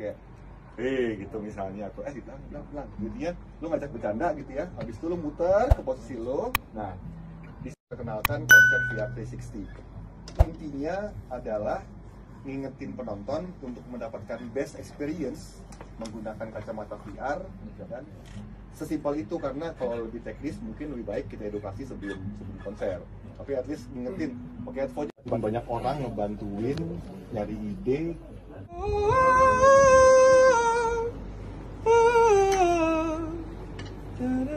kayak eh gitu misalnya atau eh bilang bilang bilang. Gitu ya lo ngajak bercanda gitu ya habis itu lo muter ke posisi lo nah dikenalkan konsep VR 360 intinya adalah ngingetin penonton untuk mendapatkan best experience menggunakan kacamata VR gitu kan. Sesimpel itu karena kalau lebih teknis mungkin lebih baik kita edukasi sebelum sebelum konser. Tapi at least ngingetin pakai headphone. Banyak orang ngebantuin nyari ide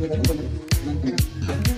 Gracias.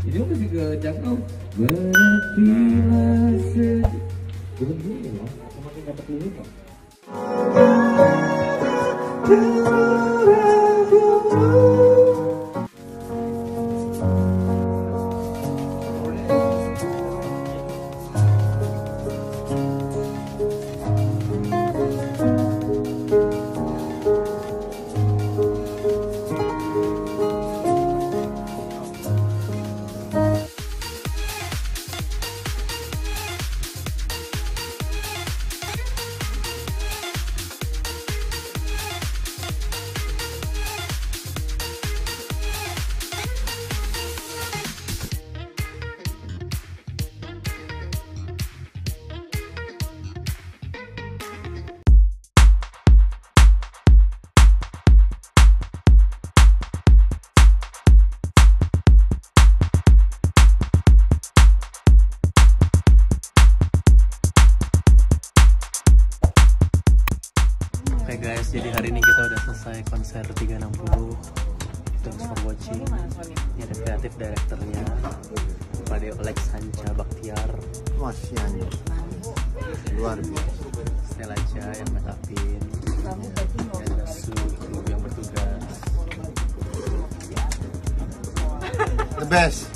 Ini masih ke jangkau. Berhentilah sedih. Belum gini loh, semakin dapat lirik kok. Guys, jadi hari ini kita udah selesai konser 360 Thanks for watching. Ini ada kreatif direkturnya Pak Olek Sanca Baktiar. Masih anjir luar biasa. Stella Cha yang make upin Dan Dasu yang bertugas the best